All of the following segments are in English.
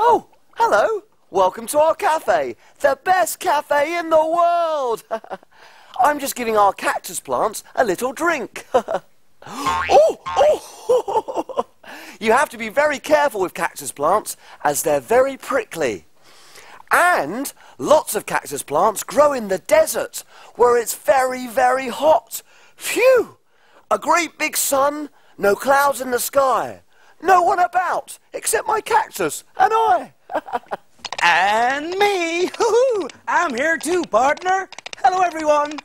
Oh, hello. Welcome to our cafe, the best cafe in the world. I'm just giving our cactus plants a little drink. oh, oh. you have to be very careful with cactus plants as they're very prickly. And lots of cactus plants grow in the desert where it's very, very hot. Phew! A great big sun, no clouds in the sky. No one about except my cactus and I. And me! I'm here too, partner. Hello, everyone.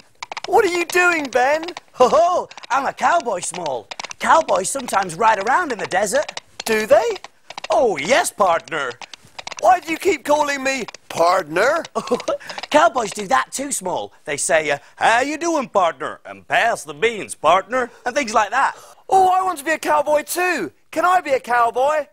What are you doing, Ben? Ho ho! I'm a cowboy, Small. Cowboys sometimes ride around in the desert. Do they? Oh, yes, partner. Why do you keep calling me partner? Cowboys do that too, Small. They say, uh, how you doing, partner? And pass the beans, partner. And things like that. Oh, I want to be a cowboy too. Can I be a cowboy?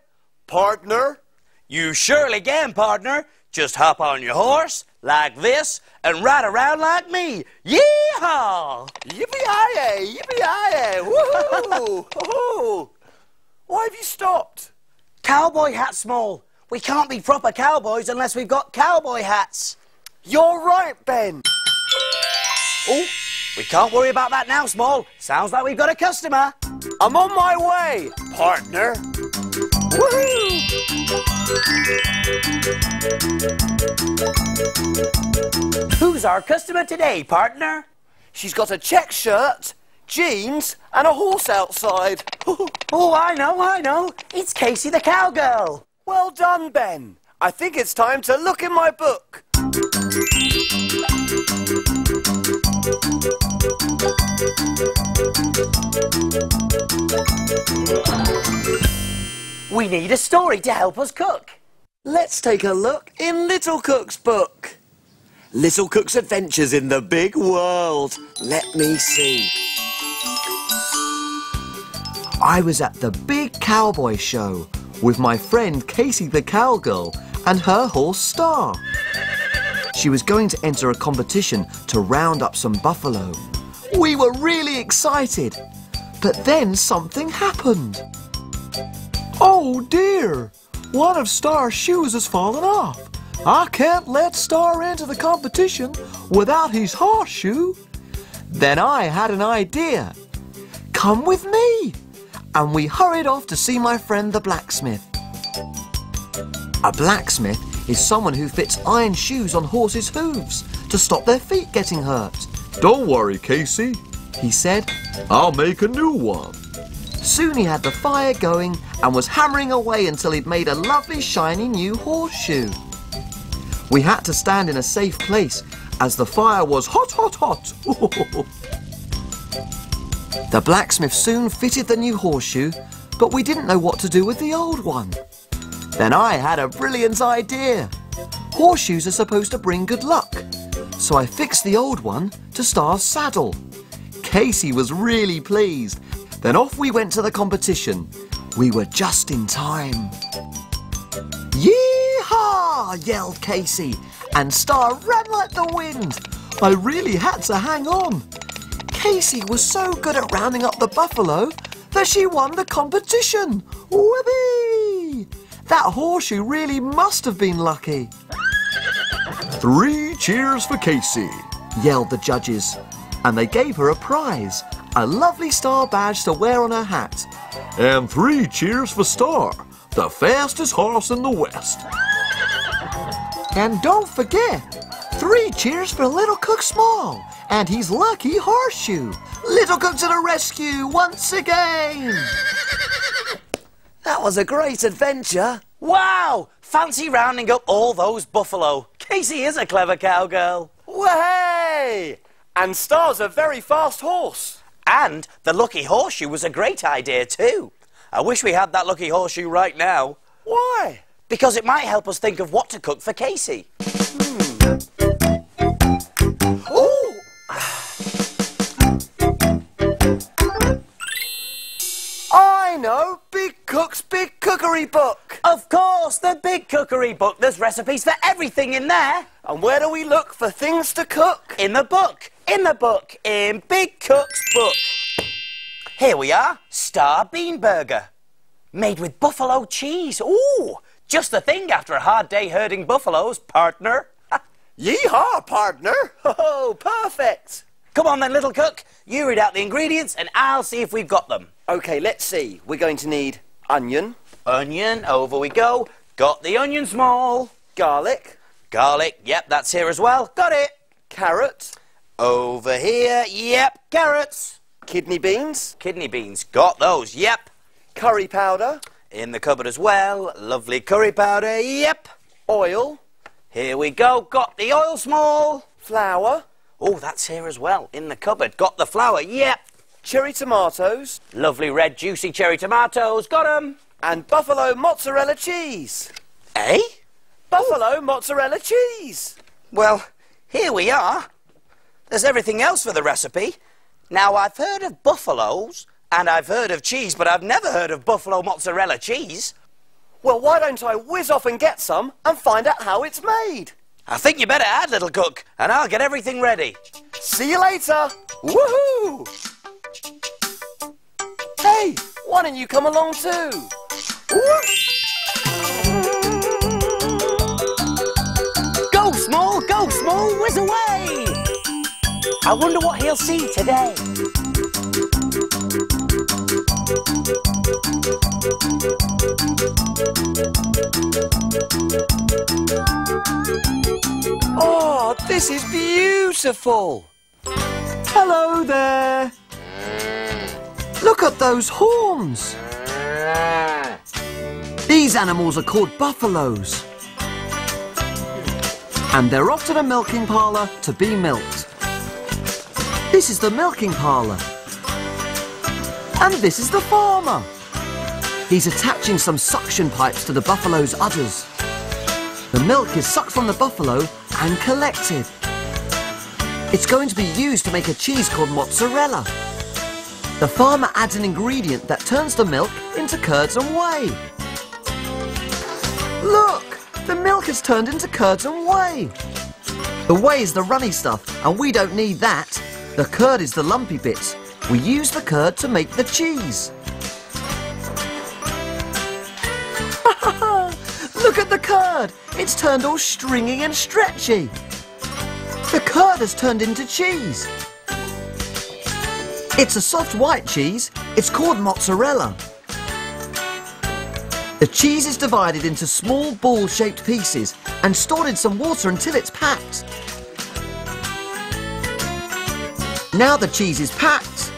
Partner? You surely can, partner. Just hop on your horse, like this, and ride around like me. Yeehaw! Yippee-yi-yay! Yippee-yi-yay! Woohoo! Woohoo! Why have you stopped? Cowboy hat, Small. We can't be proper cowboys unless we've got cowboy hats. You're right, Ben. Oh, we can't worry about that now, Small. Sounds like we've got a customer. I'm on my way, partner. Who's our customer today, partner? She's got a check shirt, jeans, and a horse outside. Oh, I know, I know. It's Casey the cowgirl. well done, Ben. I think it's time to look in my book. We need a story to help us cook. Let's take a look in Little Cook's book. Little Cook's Adventures in the Big World. Let me see. I was at the Big Cowboy Show with my friend Casey the Cowgirl and her horse Star. She was going to enter a competition to round up some buffalo. We were really excited, but then something happened. Oh dear! One of Star's shoes has fallen off. I can't let Star enter the competition without his horseshoe. Then I had an idea. Come with me! And we hurried off to see my friend the blacksmith. A blacksmith is someone who fits iron shoes on horses' hooves to stop their feet getting hurt. Don't worry, Casey. He said, I'll make a new one. Soon he had the fire going and was hammering away until he'd made a lovely shiny new horseshoe. We had to stand in a safe place as the fire was hot, hot, hot. the blacksmith soon fitted the new horseshoe, but we didn't know what to do with the old one. Then I had a brilliant idea. Horseshoes are supposed to bring good luck, so I fixed the old one to Star's saddle. Casey was really pleased. Then off we went to the competition. We were just in time. Yeehaw! yelled Casey, and Star ran like the wind. I really had to hang on. Casey was so good at rounding up the buffalo that she won the competition. Whoopee! That horseshoe really must have been lucky, Three cheers for Casey. yelled the judges. And they gave her a prize, a lovely star badge to wear on her hat. And three cheers for Star, the fastest horse in the West. And don't forget, three cheers for Little Cook Small and his lucky horseshoe. Little Cook to the rescue once again. That was a great adventure. Wow! Fancy rounding up all those buffalo. Casey is a clever cowgirl. Way! And Star's a very fast horse. And the lucky horseshoe was a great idea too. I wish we had that lucky horseshoe right now. Why? Because it might help us think of what to cook for Casey. Hmm. Ooh! I know! Big Cook's Big Cookery Book! Of course, the big cookery book. There's recipes for everything in there. And where do we look for things to cook? In the book. In the book. In Big Cook's book. Here we are. Star Bean Burger. Made with buffalo cheese. Ooh! Just the thing after a hard day herding buffaloes, partner. Yeehaw, partner! Oh, perfect! Come on then, little cook. You read out the ingredients and I'll see if we've got them. Okay, let's see. We're going to need onion, Onion, over we go. Got the onion small. garlic, Garlic, yep, that's here as well. Got it. carrot, Over here, yep. Carrots. kidney beans, Kidney beans, got those, yep. curry powder, In the cupboard as well. Lovely curry powder, yep. oil, Here we go. Got the oil small. flour, Oh, that's here as well. In the cupboard. Got the flour, yep. cherry tomatoes, Lovely red juicy cherry tomatoes, got 'em. and buffalo mozzarella cheese. Eh? Buffalo mozzarella cheese! Well, here we are. There's everything else for the recipe. Now, I've heard of buffaloes and I've heard of cheese, but I've never heard of buffalo mozzarella cheese. Well, why don't I whiz off and get some and find out how it's made? I think you better add, little cook, and I'll get everything ready. See you later! Woohoo! Hey, why don't you come along too? Go, Small, go, Small, whiz away! I wonder what he'll see today. Oh, this is beautiful! Hello there. Look at those horns. These animals are called buffaloes. And they're off to the milking parlour to be milked. This is the milking parlour. And this is the farmer. He's attaching some suction pipes to the buffalo's udders. The milk is sucked from the buffalo and collected. It's going to be used to make a cheese called mozzarella. The farmer adds an ingredient that turns the milk into curds and whey. Look! The milk has turned into curds and whey. The whey is the runny stuff, and we don't need that. The curd is the lumpy bits. We use the curd to make the cheese. Look at the curd! It's turned all stringy and stretchy. The curd has turned into cheese. It's a soft white cheese. It's called mozzarella. The cheese is divided into small ball-shaped pieces and stored in some water until it's packed. Now the cheese is packed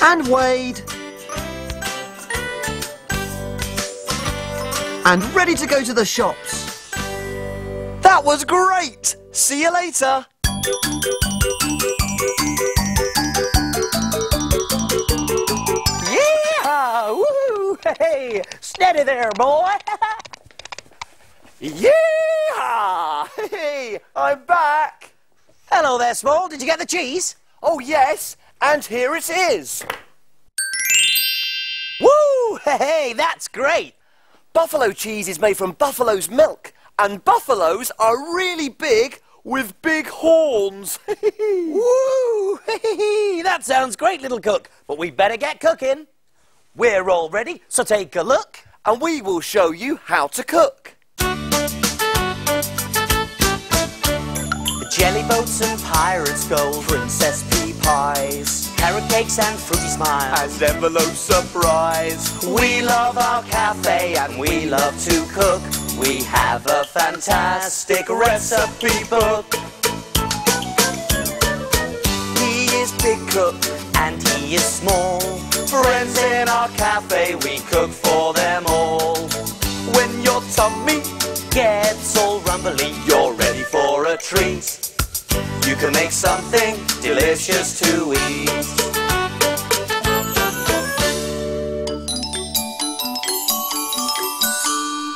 and weighed and ready to go to the shops. That was great! See you later! Yeah! Hey! Steady there, boy! Yeah! Hey, I'm back! Hello there, Small. Did you get the cheese? Oh, yes, and here it is. Woo! Hey, that's great! Buffalo cheese is made from buffalo's milk, and buffaloes are really big with big horns. Woo! Hey, that sounds great, little cook. But we better get cooking. We're all ready, so take a look. and we will show you how to cook. Jelly boats and pirates gold, princess pea pies, carrot cakes and fruity smiles. And envelope surprise. We love our cafe and we love to cook. We have a fantastic recipe book. He is big cook and he is small. Friends in our cafe, we cook Can make something delicious to eat.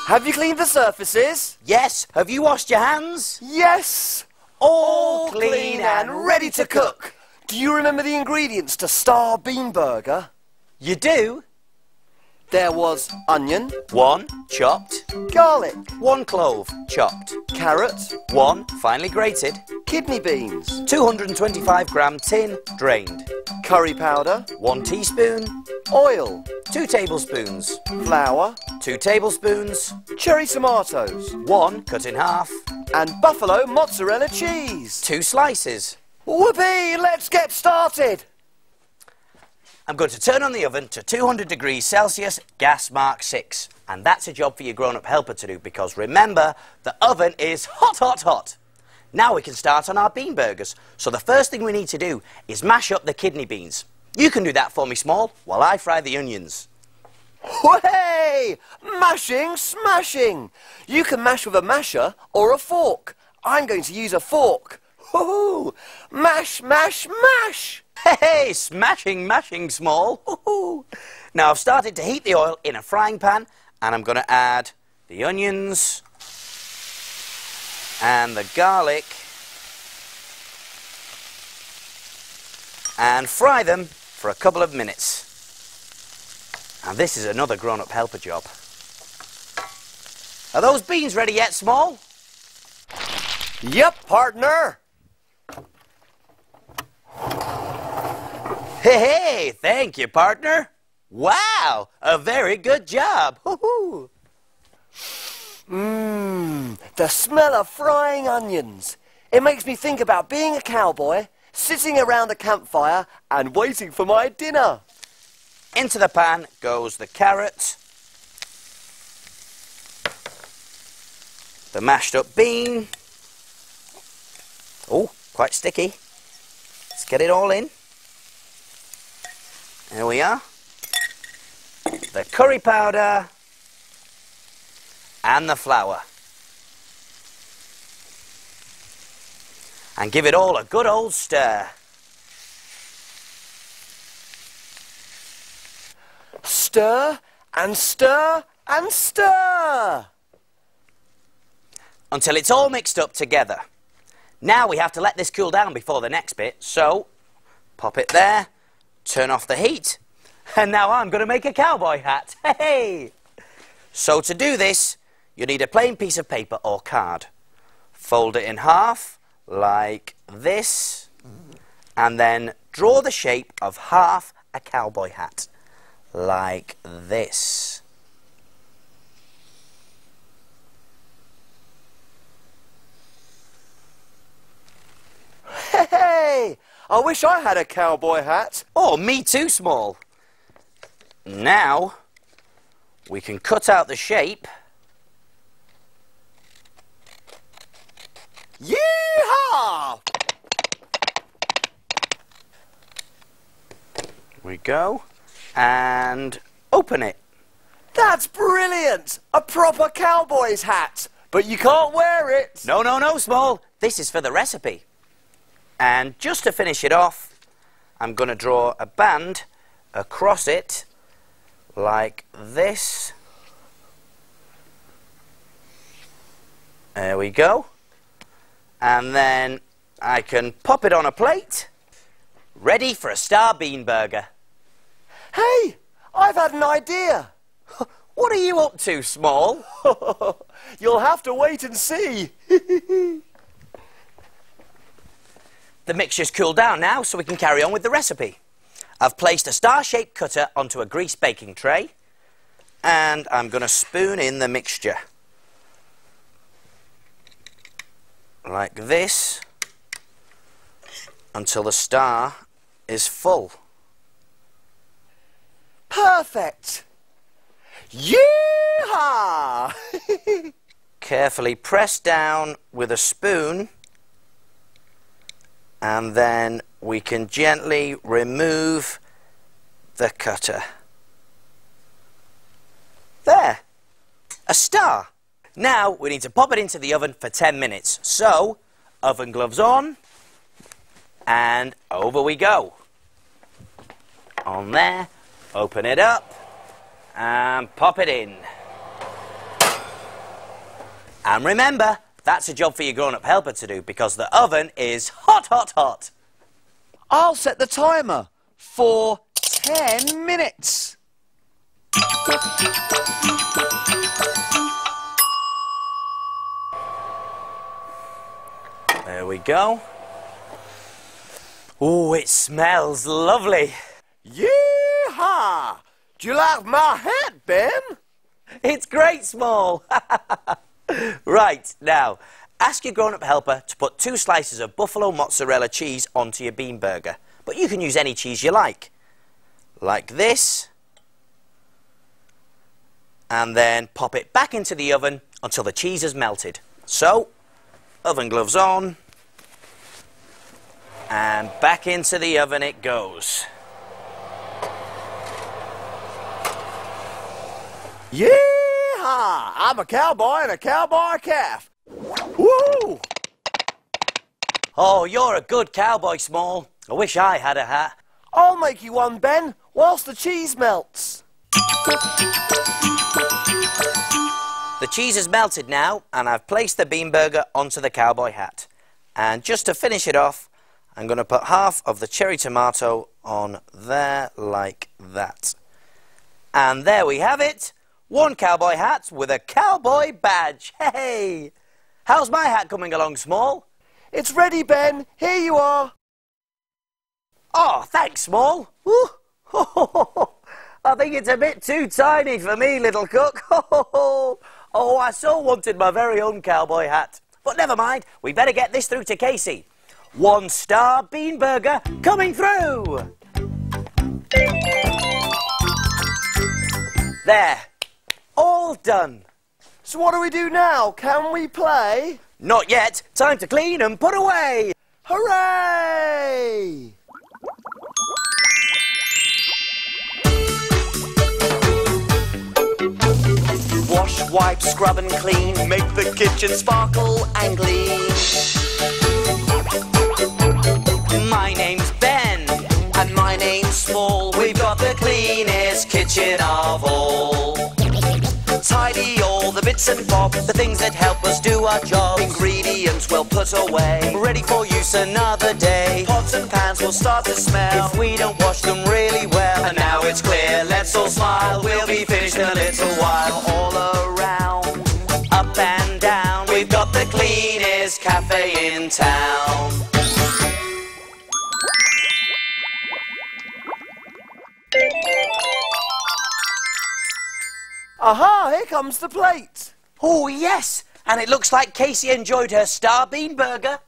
Have you cleaned the surfaces? Yes, have you washed your hands? Yes! All clean and ready to cook. Do you remember the ingredients to Star Bean Burger? You do? There was onion, One, chopped. garlic, One clove, chopped. carrot, One, finely grated. kidney beans, 225 gram tin, drained. curry powder, One teaspoon. oil, Two tablespoons. flour, Two tablespoons. cherry tomatoes, One, cut in half. and buffalo mozzarella cheese. Two slices. Whoopee! Let's get started! I'm going to turn on the oven to 200 degrees Celsius, gas mark 6. And that's a job for your grown-up helper to do because remember, the oven is hot, hot, hot. Now we can start on our bean burgers. So the first thing we need to do is mash up the kidney beans. You can do that for me, Small, while I fry the onions. Hey! Mashing, smashing! You can mash with a masher or a fork. I'm going to use a fork. Woohoo! Mash, mash, mash! Hey, smashing, mashing, Small. Now I've started to heat the oil in a frying pan and I'm going to add the onions and the garlic and fry them for a couple of minutes. And this is another grown-up helper job. Are those beans ready yet, Small? Yep, partner! Hey, hey, thank you, partner. Wow, a very good job. Hoo-hoo. Mmm, the smell of frying onions. It makes me think about being a cowboy, sitting around a campfire and waiting for my dinner. Into the pan goes the carrot, the mashed up bean. Oh, quite sticky. Let's get it all in. There we are. The curry powder and the flour. And give it all a good old stir. Stir and stir and stir. until it's all mixed up together. Now we have to let this cool down before the next bit, so pop it there, turn off the heat, and now I'm going to make a cowboy hat. Hey! So to do this, you need a plain piece of paper or card. Fold it in half, like this, and then draw the shape of half a cowboy hat, like this. Hey! I wish I had a cowboy hat. Oh, me too, Small. Now, we can cut out the shape. Yeehaw! We go. And open it. That's brilliant! A proper cowboy's hat. But you can't wear it. No, no, no, Small. This is for the recipe. And just to finish it off, I'm going to draw a band across it like this. There we go. And then I can pop it on a plate, ready for a star bean burger. Hey, I've had an idea. What are you up to, Small? You'll have to wait and see. The mixture's cooled down now, so we can carry on with the recipe. I've placed a star-shaped cutter onto a greased baking tray, and I'm going to spoon in the mixture. Like this, until the star is full. Perfect. Yeehaw! Carefully press down with a spoon, and then we can gently remove the cutter. There, a star. Now we need to pop it into the oven for 10 minutes. So, oven gloves on, and over we go. On there, open it up, and pop it in. And remember, that's a job for your grown-up helper to do because the oven is hot, hot, hot. I'll set the timer for 10 minutes. There we go. Oh, it smells lovely. Yeehaw! Do you like my hat, Ben? It's great, Small. right, now, ask your grown up helper to put two slices of buffalo mozzarella cheese onto your bean burger. But you can use any cheese you like. Like this. And then pop it back into the oven until the cheese has melted. So, oven gloves on. And back into the oven it goes. Yeehaw! I'm a cowboy and a cowboy calf. Woo! Oh, you're a good cowboy, Small. I wish I had a hat. I'll make you one, Ben, whilst the cheese melts. The cheese is melted now, and I've placed the bean burger onto the cowboy hat. And just to finish it off, I'm going to put half of the cherry tomato on there like that. And there we have it. One cowboy hat with a cowboy badge. Hey! How's my hat coming along, Small? It's ready, Ben. Here you are. Oh, thanks, Small. I think it's a bit too tiny for me, little cook. oh, I so wanted my very own cowboy hat. But never mind, we better get this through to Casey. One star bean burger coming through. There. All done. So what do we do now? Can we play? Not yet. Time to clean and put away. Hooray! Wash, wipe, scrub and clean. Make the kitchen sparkle and gleam. My name's Ben. And my name's Small. We've got the cleanest kitchen of all. Tidy all the bits and bobs, the things that help us do our job. Ingredients well put away, ready for use another day. Pots and pans will start to smell if we don't wash them really well. And now it's clear, let's all smile. We'll be finished in a little while. All around, up and down, we've got the cleanest cafe in town. Aha, here comes the plate. Oh, yes. And it looks like Casey enjoyed her star bean burger.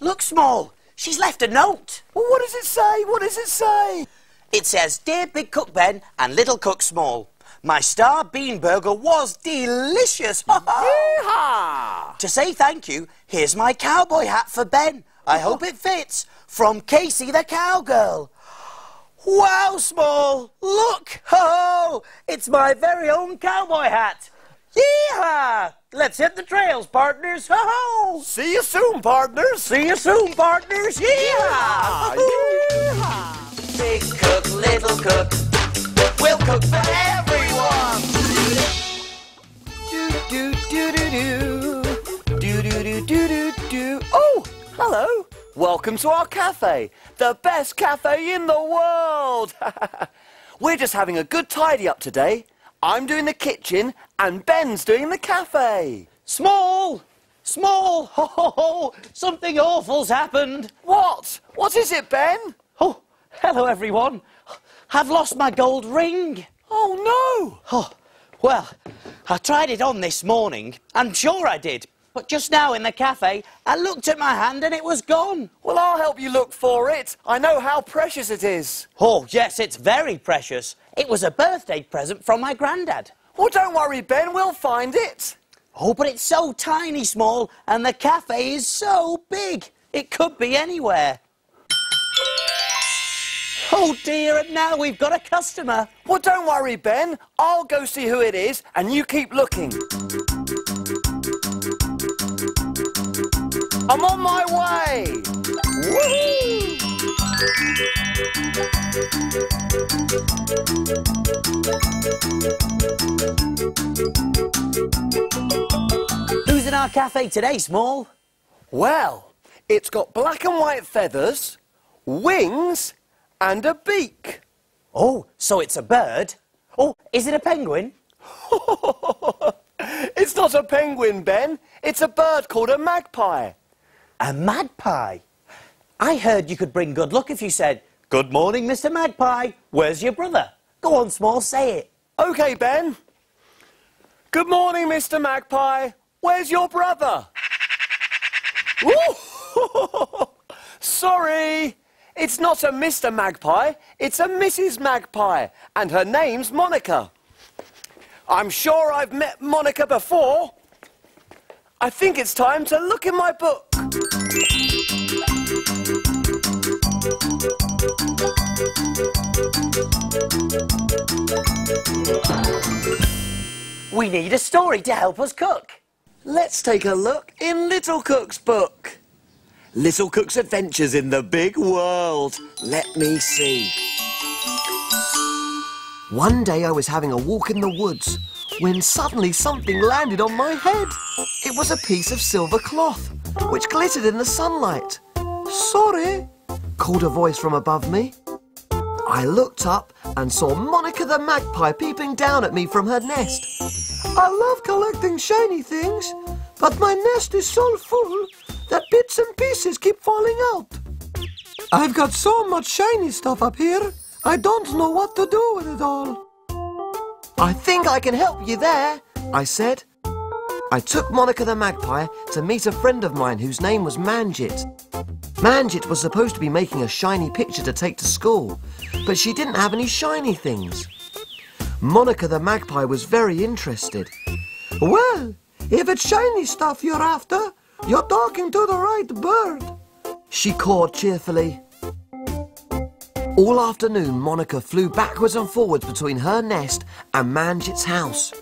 Look, Small. She's left a note. Well, what does it say? What does it say? It says, Dear Big Cook Ben and Little Cook Small, my star bean burger was delicious. To say thank you, here's my cowboy hat for Ben. I hope it fits. From Casey the Cowgirl. Wow, Small! Look! Oh, it's my very own cowboy hat. Yeehaw! Let's hit the trails, partners. Ho ho! See you soon, partners. See you soon, partners. Yeehaw! Yeehaw! Big cook, little cook, we'll cook for everyone. Do do do do do do do do do do do. Oh, hello. Welcome to our cafe, the best cafe in the world. We're just having a good tidy up today. I'm doing the kitchen and Ben's doing the cafe. Small, small. Ho ho ho! Something awful's happened. What? What is it, Ben? Oh, hello everyone. I've lost my gold ring. Oh no! Oh, well, I tried it on this morning. I'm sure I did. But just now in the cafe, I looked at my hand and it was gone. Well, I'll help you look for it. I know how precious it is. Oh, yes, it's very precious. It was a birthday present from my granddad. Well, don't worry, Ben. We'll find it. Oh, but it's so tiny small and the cafe is so big. It could be anywhere. Oh dear, and now we've got a customer. Well, don't worry, Ben. I'll go see who it is, and you keep looking. I'm on my way. Woohoo! Who's in our cafe today, Small? Well, it's got black and white feathers, wings, and a beak. Oh, so it's a bird? Oh, is it a penguin? It's not a penguin, Ben. It's a bird called a magpie. A magpie. I heard you could bring good luck if you said, Good morning, Mr. Magpie. Where's your brother? Go on, Small, say it. Okay, Ben. Good morning, Mr. Magpie. Where's your brother? Sorry. It's not a Mr. Magpie, it's a Mrs. Magpie, and her name's Monica. I'm sure I've met Monica before. I think it's time to look in my book. We need a story to help us cook. Let's take a look in Little Cook's book. Little Cook's Adventures in the Big World. Let me see. One day I was having a walk in the woods when suddenly something landed on my head. It was a piece of silver cloth which glittered in the sunlight. Sorry, called a voice from above me. I looked up and saw Monica the magpie peeping down at me from her nest. I love collecting shiny things, but my nest is so full that bits and pieces keep falling out. I've got so much shiny stuff up here, I don't know what to do with it all. I think I can help you there, I said. I took Monica the magpie to meet a friend of mine whose name was Manjit. Manjit was supposed to be making a shiny picture to take to school, but she didn't have any shiny things. Monica the magpie was very interested. Well, if it's shiny stuff you're after, you're talking to the right bird, she cawed cheerfully. All afternoon, Monica flew backwards and forwards between her nest and Manjit's house.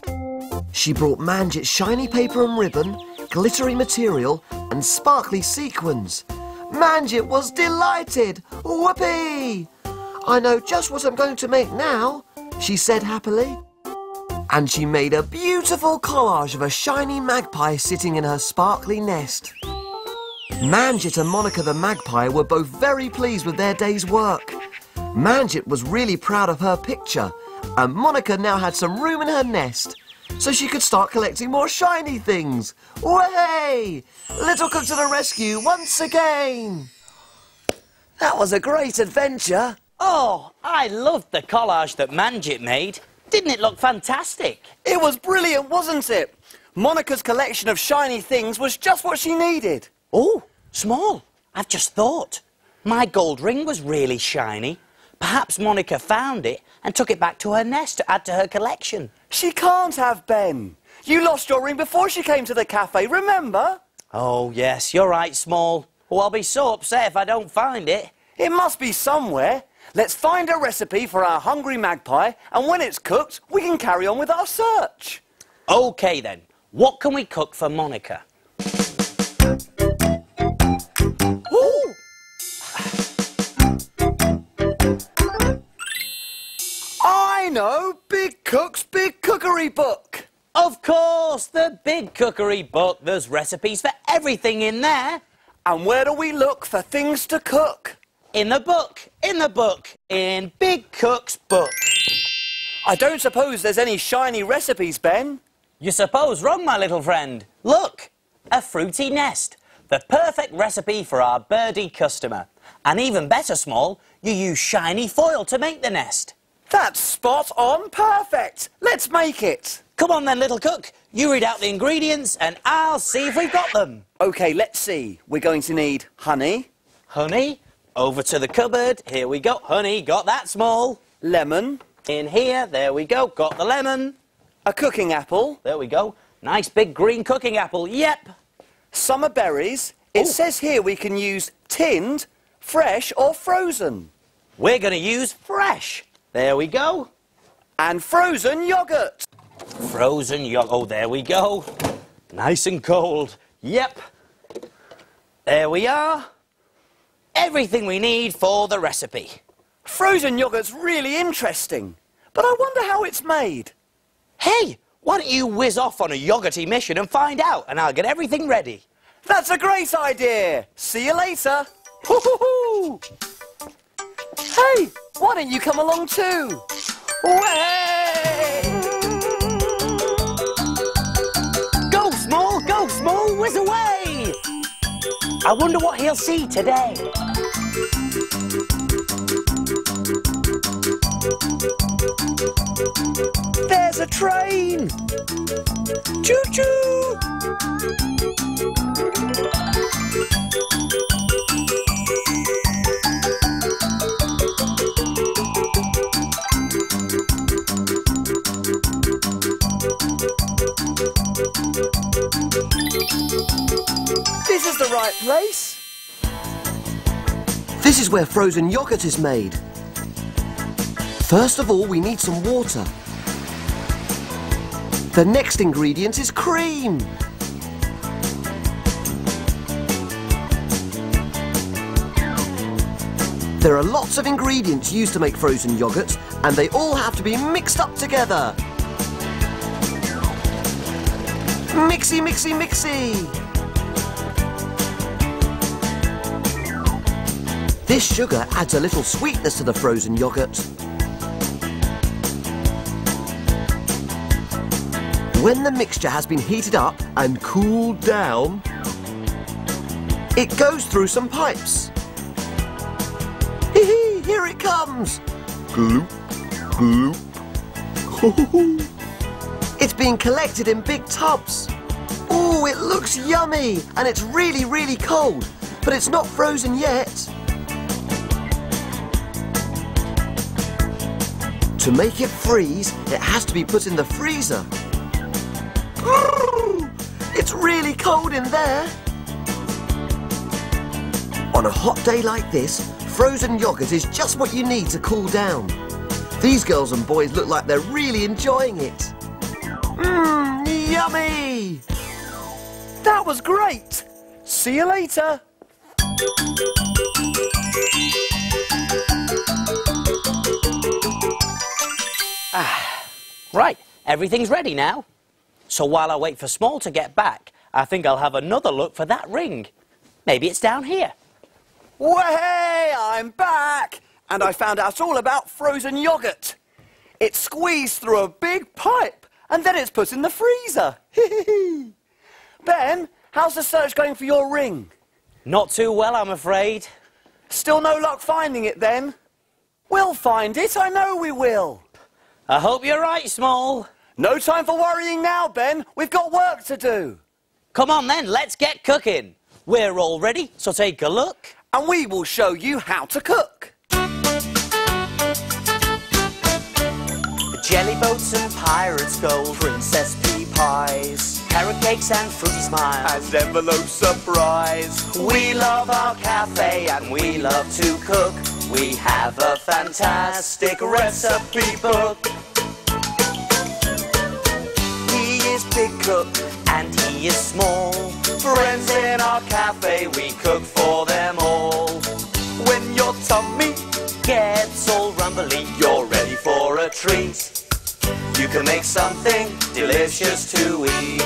She brought Manjit shiny paper and ribbon, glittery material, and sparkly sequins. Manjit was delighted. Whoopee! I know just what I'm going to make now, she said happily. And she made a beautiful collage of a shiny magpie sitting in her sparkly nest. Manjit and Monica the magpie were both very pleased with their day's work. Manjit was really proud of her picture, and Monica now had some room in her nest, so she could start collecting more shiny things. Way! Little Cook to the rescue once again! That was a great adventure. Oh, I loved the collage that Manjit made. Didn't it look fantastic? It was brilliant, wasn't it? Monica's collection of shiny things was just what she needed. Oh, Small, I've just thought. My gold ring was really shiny. Perhaps Monica found it and took it back to her nest to add to her collection. She can't have Ben. You lost your ring before she came to the cafe, remember? Oh, yes, you're right, Small. Oh, I'll be so upset if I don't find it. It must be somewhere. Let's find a recipe for our hungry magpie, and when it's cooked, we can carry on with our search. OK, then. What can we cook for Monica? Cook's Big Cookery Book! Of course, the Big Cookery book. There's recipes for everything in there. And where do we look for things to cook? In the book, in the book, in Big Cook's book. I don't suppose there's any shiny recipes, Ben. You suppose wrong, my little friend. Look, a fruity nest. The perfect recipe for our birdie customer. And even better, Small, you use shiny foil to make the nest. That's spot on perfect. Let's make it. Come on then, little cook. You read out the ingredients and I'll see if we've got them. Okay, let's see. We're going to need honey, Honey, over to the cupboard. Here we go. Honey, got that small. lemon, In here, there we go. Got the lemon. a cooking apple, There we go. Nice big green cooking apple. Yep. summer berries. It Ooh. says here we can use tinned, fresh or frozen. We're going to use fresh. There we go. And frozen yogurt. Frozen yogurt. Oh, there we go. Nice and cold. Yep. There we are. Everything we need for the recipe. Frozen yogurt's really interesting. But I wonder how it's made. Hey, why don't you whiz off on a yogurty mission and find out, and I'll get everything ready. That's a great idea. See you later. Hoo-hoo-hoo. Hey, why don't you come along too? Way! Go, Small! Go, Small! Whiz away! I wonder what he'll see today. There's a train! Choo-choo! Right place. This is where frozen yogurt is made. First of all, we need some water. The next ingredient is cream. There are lots of ingredients used to make frozen yogurt, and they all have to be mixed up together. Mixy, mixy, mixy. This sugar adds a little sweetness to the frozen yogurt. When the mixture has been heated up and cooled down, it goes through some pipes. Hee hee, here it comes. Gloop, gloop. It's being collected in big tubs. Oh, it looks yummy and it's really, really cold, but it's not frozen yet. To make it freeze, it has to be put in the freezer. It's really cold in there. On a hot day like this, frozen yogurt is just what you need to cool down. These girls and boys look like they're really enjoying it. Mmm, yummy! That was great. See you later. Ah, right, everything's ready now. So while I wait for Small to get back, I think I'll have another look for that ring. Maybe it's down here. Way, I'm back! And I found out all about frozen yogurt. It's squeezed through a big pipe and then it's put in the freezer. ben, how's the search going for your ring? Not too well, I'm afraid. Still no luck finding it then? We'll find it, I know we will. I hope you're right, Small. No time for worrying now, Ben. We've got work to do. Come on then, let's get cooking. We're all ready, so take a look. And we will show you how to cook. Jelly boats and pirates gold, princess pea pies, carrot cakes and fruity smiles. And envelope surprise. We love our cafe and we love to cook. We have a fantastic recipe book. Big cook and he is small. Friends in our cafe, we cook for them all. When your tummy gets all rumbly, you're ready for a treat. You can make something delicious to eat.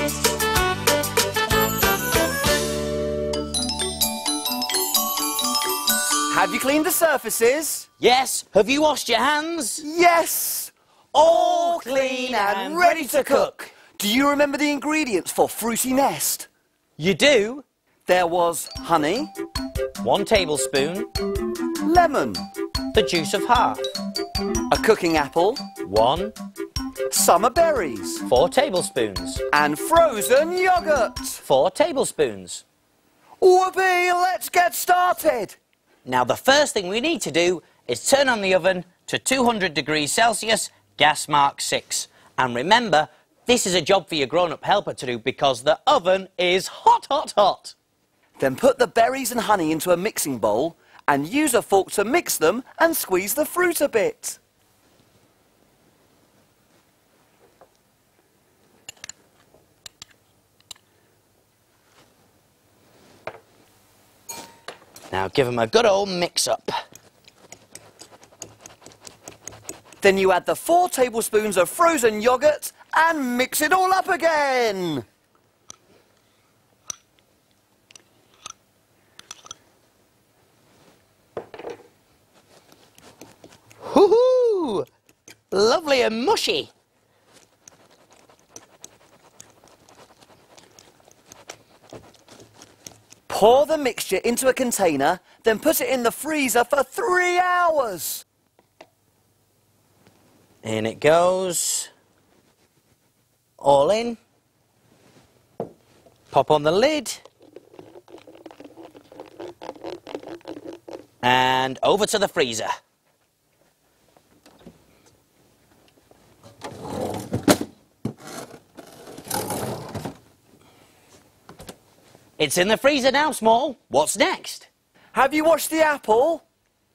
Have you cleaned the surfaces? Yes, have you washed your hands? Yes! All clean and ready to cook. Do you remember the ingredients for Fruity Nest? You do? There was honey, One tablespoon, lemon, the juice of half. a cooking apple, One, summer berries, four tablespoons. and frozen yogurt. Four tablespoons. Whoopee, let's get started. Now, the first thing we need to do is turn on the oven to 200 degrees Celsius, gas mark 6. And remember, this is a job for your grown-up helper to do because the oven is hot, hot, hot. Then put the berries and honey into a mixing bowl and use a fork to mix them and squeeze the fruit a bit. Now, give them a good old mix-up. Then you add the four tablespoons of frozen yogurt and mix it all up again. Woohoo! Lovely and mushy. Pour the mixture into a container, then put it in the freezer for three hours. In it goes. All in. Pop on the lid. And over to the freezer. It's in the freezer now, Small. What's next? Have you washed the apple?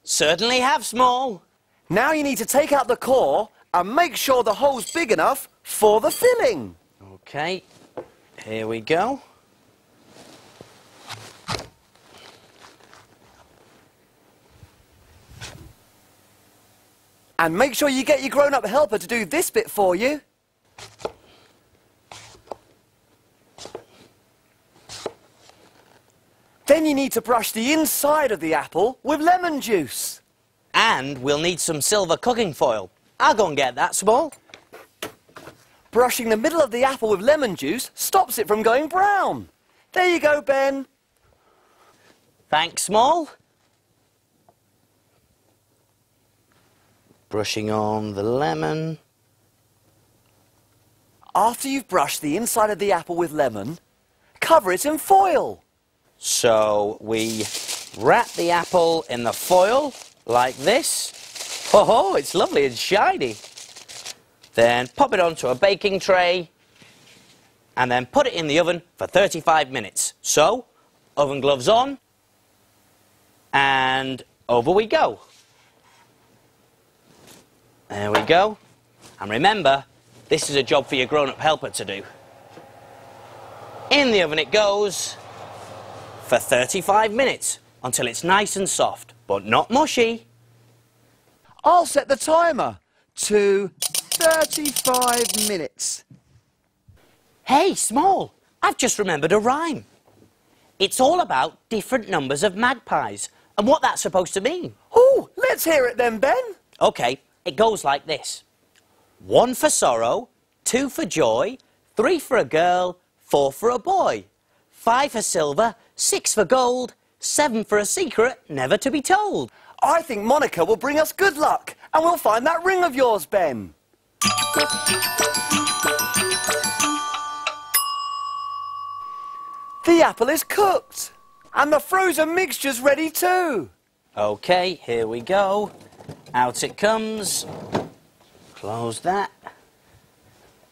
Certainly have, Small. Now you need to take out the core and make sure the hole's big enough for the filling. Okay, here we go. And make sure you get your grown-up helper to do this bit for you. Then you need to brush the inside of the apple with lemon juice. And we'll need some silver cooking foil. I'll go and get that, Small. Brushing the middle of the apple with lemon juice stops it from going brown. There you go, Ben. Thanks, Small. Brushing on the lemon. After you've brushed the inside of the apple with lemon, cover it in foil. So we wrap the apple in the foil like this. Oh, ho! it's lovely and shiny. Then pop it onto a baking tray and then put it in the oven for 35 minutes. So, oven gloves on and over we go. There we go. And remember, this is a job for your grown-up helper to do. In the oven it goes for 35 minutes until it's nice and soft, but not mushy. I'll set the timer to 35 minutes. Hey, Small, I've just remembered a rhyme. It's all about different numbers of magpies and what that's supposed to mean. Oh, let's hear it then, Ben. Okay, it goes like this one for sorrow, two for joy, three for a girl, four for a boy, five for silver, six for gold, seven for a secret never to be told. I think Monica will bring us good luck, and we'll find that ring of yours, Ben. The apple is cooked, and the frozen mixture's ready too. Okay, here we go. Out it comes. Close that.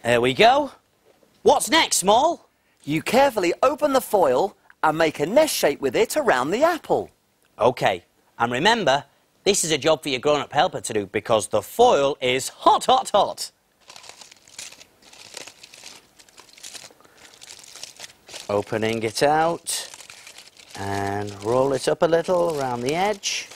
There we go. What's next, Small? You carefully open the foil and make a nest shape with it around the apple. Okay, and remember, this is a job for your grown-up helper to do because the foil is hot, hot, hot. Opening it out and roll it up a little around the edge.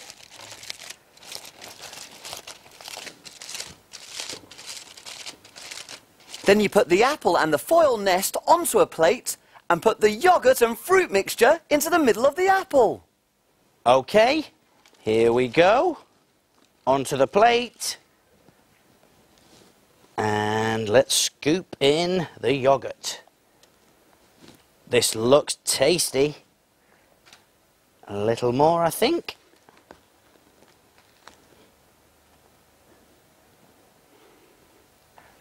Then you put the apple and the foil nest onto a plate and put the yogurt and fruit mixture into the middle of the apple. Okay, here we go. Onto the plate. And let's scoop in the yogurt. This looks tasty. A little more, I think.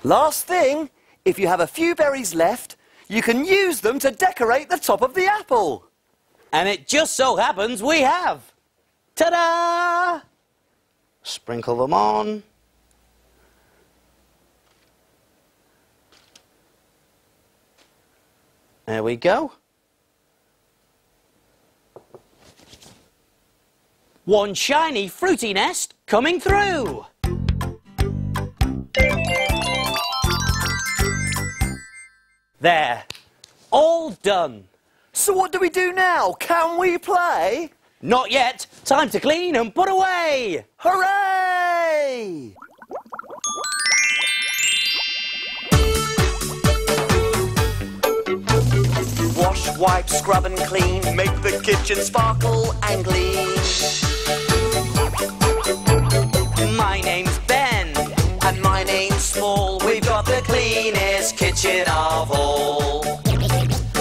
Last thing, if you have a few berries left, you can use them to decorate the top of the apple. And it just so happens we have. Ta-da! Sprinkle them on. There we go. One shiny fruity nest coming through. There. All done. So what do we do now? Can we play? Not yet. Time to clean and put away. Hooray! Wipe, scrub and clean. Make the kitchen sparkle and gleam. My name's Ben. And my name's Small. We've got the cleanest kitchen of all.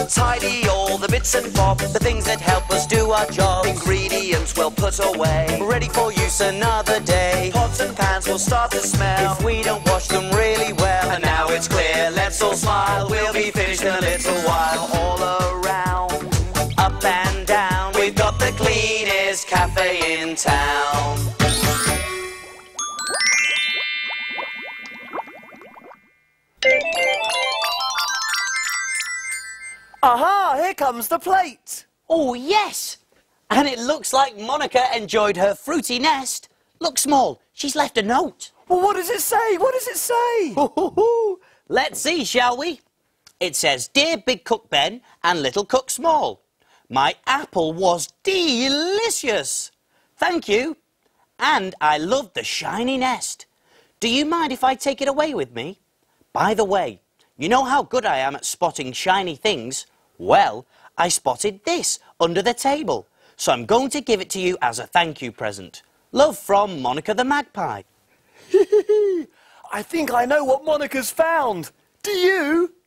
Tidy all the bits and bobs, the things that help us do our job. Ingredients well put away. Ready for use another day. Pots and pans will start to smell. If we don't wash them really well. And now it's clear, let's all smile. We'll be finished in a little while. All in town. Aha, here comes the plate. Oh, yes! And it looks like Monica enjoyed her fruity nest. Look, Small, she's left a note. Well, what does it say? What does it say? Let's see, shall we? It says, Dear Big Cook Ben and Little Cook Small, my apple was delicious. Thank you. And I love the shiny nest. Do you mind if I take it away with me? By the way, you know how good I am at spotting shiny things? Well, I spotted this under the table, so I'm going to give it to you as a thank you present. Love from Monica the Magpie. I think I know what Monica's found. Do you?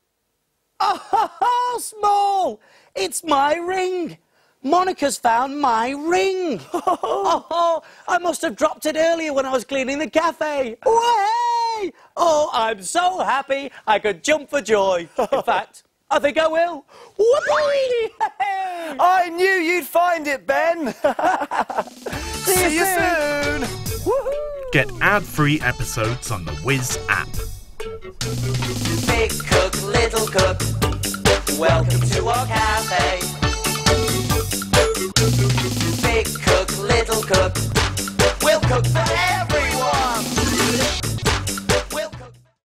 Oh, Small! It's my ring! Monica's found my ring! oh, I must have dropped it earlier when I was cleaning the cafe! Way! Oh, I'm so happy I could jump for joy. In fact, I think I will. Whoopee! I knew you'd find it, Ben. See you soon. Get ad-free episodes on the Wizz app. Big cook, little cook, welcome to our cafe. Big cook, little cook, we'll cook for everyone.